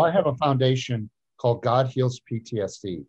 I have a foundation called God Heals PTSD.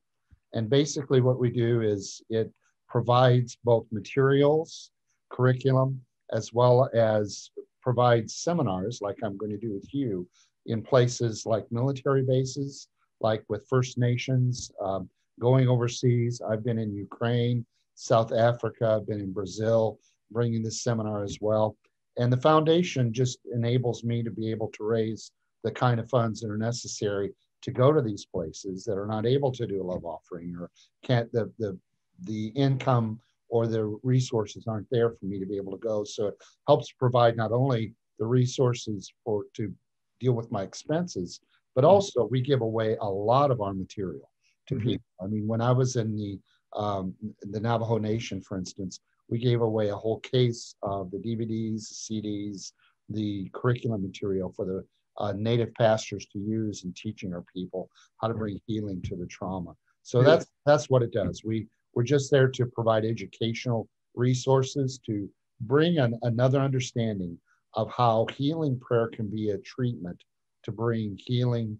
And basically, what we do is it provides both materials, curriculum, as well as provides seminars like I'm going to do with you in places like military bases, like with First Nations, um, going overseas. I've been in Ukraine, South Africa, I've been in Brazil, bringing this seminar as well. And the foundation just enables me to be able to raise the kind of funds that are necessary to go to these places that are not able to do a love offering or can't the the the income or the resources aren't there for me to be able to go. So it helps provide not only the resources for to deal with my expenses, but mm-hmm. also we give away a lot of our material to mm-hmm. people. I mean, when I was in the um, the Navajo Nation, for instance, we gave away a whole case of the DVDs, CDs, the curriculum material for the uh, native pastors to use in teaching our people how to bring healing to the trauma. So yeah. that's that's what it does. We we're just there to provide educational resources to bring an, another understanding of how healing prayer can be a treatment to bring healing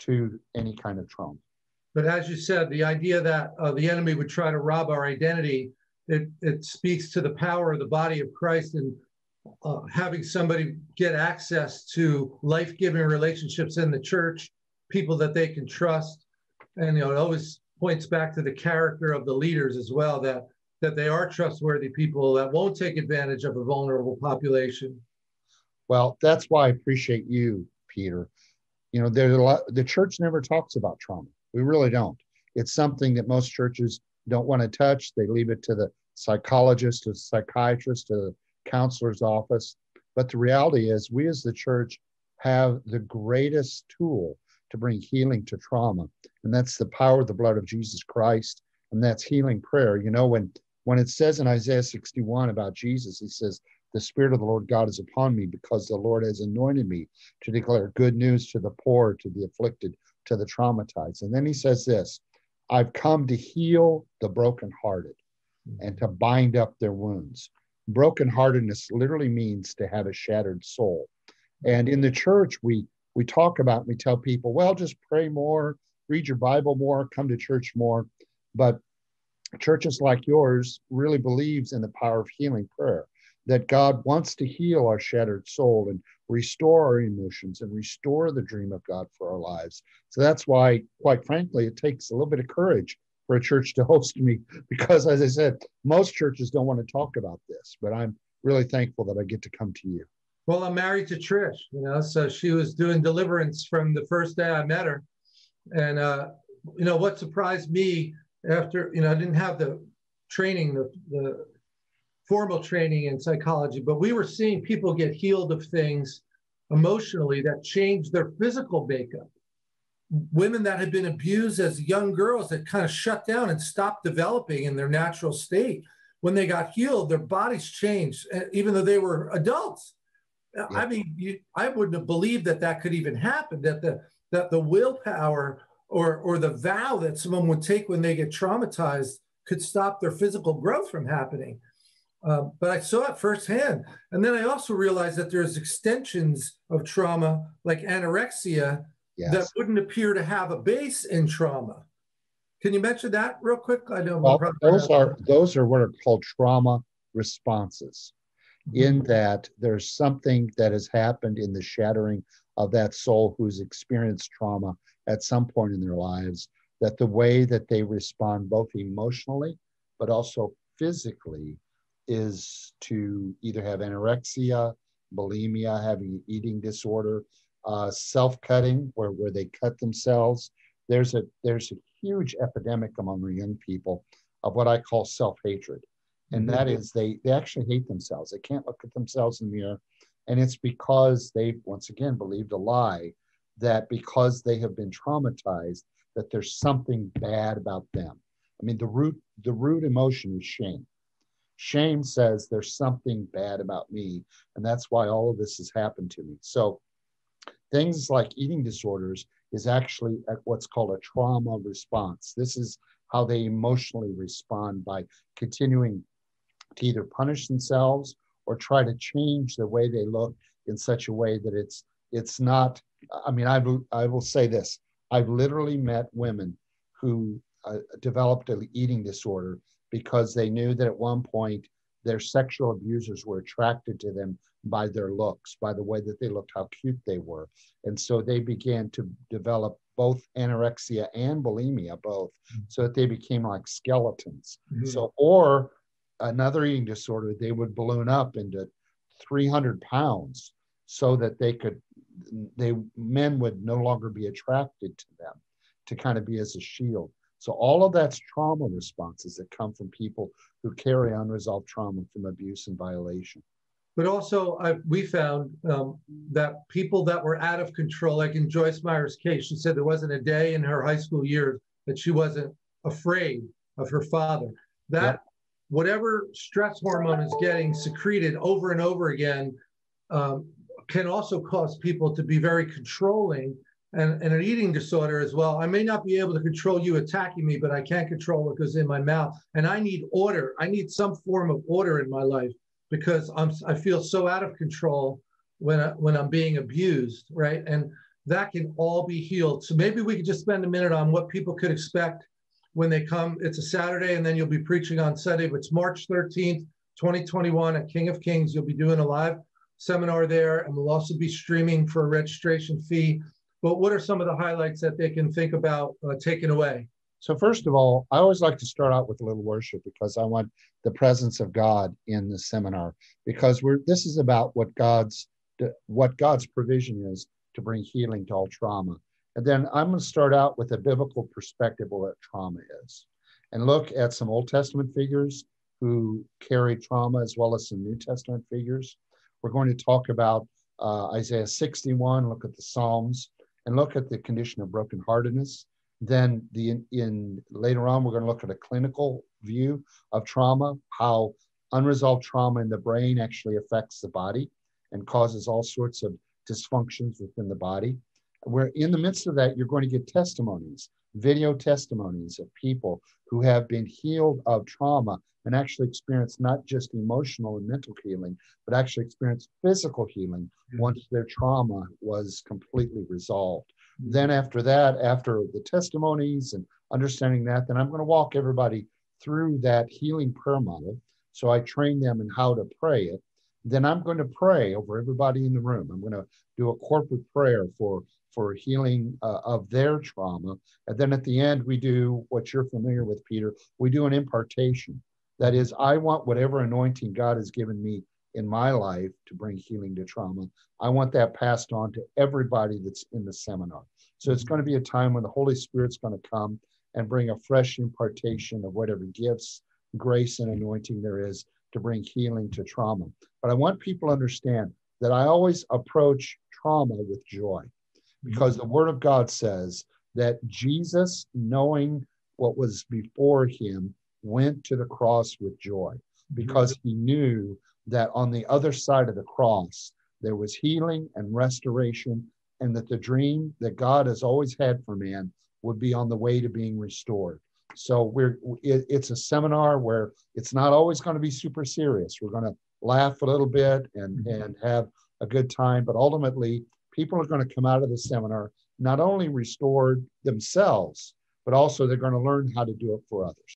to any kind of trauma. But as you said, the idea that uh, the enemy would try to rob our identity, it, it speaks to the power of the body of Christ and uh, having somebody get access to life-giving relationships in the church, people that they can trust. And you know, it always points back to the character of the leaders as well, that that they are trustworthy people that won't take advantage of a vulnerable population. Well, that's why I appreciate you, Peter. You know, there's a lot the church never talks about trauma. We really don't. It's something that most churches don't want to touch. They leave it to the psychologist, to the psychiatrist, to the counselor's office. But the reality is, we as the church have the greatest tool to bring healing to trauma, and that's the power of the blood of Jesus Christ, and that's healing prayer. You know, when when it says in Isaiah 61 about Jesus, he says, The Spirit of the Lord God is upon me because the Lord has anointed me to declare good news to the poor, to the afflicted, to the traumatized. And then he says this I've come to heal the brokenhearted and to bind up their wounds. Brokenheartedness literally means to have a shattered soul. And in the church, we we talk about, we tell people, well, just pray more, read your Bible more, come to church more. But churches like yours really believes in the power of healing prayer, that God wants to heal our shattered soul and restore our emotions and restore the dream of God for our lives. So that's why, quite frankly, it takes a little bit of courage for a church to host me because, as I said, most churches don't want to talk about this, but I'm really thankful that I get to come to you. Well, I'm married to Trish, you know, so she was doing deliverance from the first day I met her. And, uh, you know, what surprised me after, you know, I didn't have the training, the, the formal training in psychology, but we were seeing people get healed of things emotionally that changed their physical makeup women that had been abused as young girls that kind of shut down and stopped developing in their natural state. When they got healed, their bodies changed, eh, even though they were adults. Yeah. I mean, you, I wouldn't have believed that that could even happen. That the that the willpower or or the vow that someone would take when they get traumatized could stop their physical growth from happening. Uh, but I saw it firsthand, and then I also realized that there's extensions of trauma like anorexia yes. that wouldn't appear to have a base in trauma. Can you mention that real quick? I know well, those are those are what are called trauma responses. Mm-hmm. In that there's something that has happened in the shattering of that soul who's experienced trauma at some point in their lives, that the way that they respond both emotionally but also physically is to either have anorexia, bulimia, having an eating disorder, uh, self-cutting, where, where they cut themselves. There's a there's a huge epidemic among young people of what I call self-hatred, and that mm-hmm. is they they actually hate themselves. They can't look at themselves in the mirror, and it's because they once again believed a lie that because they have been traumatized that there's something bad about them. I mean, the root the root emotion is shame. Shame says there's something bad about me, and that's why all of this has happened to me. So things like eating disorders is actually what's called a trauma response. This is how they emotionally respond by continuing to either punish themselves or try to change the way they look in such a way that it's it's not I mean, I I will say this I've literally met women who uh, developed an eating disorder because they knew that at one point their sexual abusers were attracted to them by their looks, by the way that they looked, how cute they were. And so they began to develop both anorexia and bulimia, both, mm-hmm. so that they became like skeletons. Mm-hmm. So, or another eating disorder, they would balloon up into 300 pounds so that they could, they, men would no longer be attracted to them to kind of be as a shield. So all of that's trauma responses that come from people who carry unresolved trauma from abuse and violation. But also, I, we found um, that people that were out of control, like in Joyce Meyer's case, she said there wasn't a day in her high school years that she wasn't afraid of her father. That yep. whatever stress hormone is getting secreted over and over again um, can also cause people to be very controlling and, and an eating disorder as well. I may not be able to control you attacking me, but I can't control what goes in my mouth. And I need order. I need some form of order in my life because I'm I feel so out of control when I, when I'm being abused, right? And that can all be healed. So maybe we could just spend a minute on what people could expect when they come. It's a Saturday, and then you'll be preaching on Sunday. But it's March 13th, 2021 at King of Kings. You'll be doing a live seminar there, and we'll also be streaming for a registration fee. But what are some of the highlights that they can think about uh, taking away? So first of all, I always like to start out with a little worship because I want the presence of God in the seminar because we're this is about what God's what God's provision is to bring healing to all trauma. And then I'm going to start out with a biblical perspective of what trauma is and look at some Old Testament figures who carry trauma as well as some New Testament figures. We're going to talk about uh, Isaiah 61, look at the Psalms, and look at the condition of brokenheartedness. Then the in, in later on, we're going to look at a clinical view of trauma, how unresolved trauma in the brain actually affects the body and causes all sorts of dysfunctions within the body. Where in the midst of that, you're going to get testimonies, video testimonies of people who have been healed of trauma and actually experienced not just emotional and mental healing, but actually experienced physical healing once their trauma was completely resolved. Mm-hmm. Then, after that, after the testimonies and understanding that, then I'm going to walk everybody through that healing prayer model. So I train them in how to pray it. Then I'm going to pray over everybody in the room. I'm going to do a corporate prayer for for healing uh, of their trauma. And then at the end, we do what you're familiar with, Peter. We do an impartation. That is, I want whatever anointing God has given me in my life to bring healing to trauma. I want that passed on to everybody that's in the seminar. So it's going to be a time when the Holy Spirit's going to come and bring a fresh impartation of whatever gifts, grace, and anointing there is to bring healing to trauma. But I want people to understand that I always approach trauma with joy because the Word of God says that Jesus, knowing what was before him, went to the cross with joy because he knew that on the other side of the cross, there was healing and restoration, and that the dream that God has always had for man would be on the way to being restored. So we're it, it's a seminar where it's not always going to be super serious. We're going to laugh a little bit and mm-hmm. and have a good time, but ultimately people are going to come out of the seminar not only restored themselves, but also they're going to learn how to do it for others.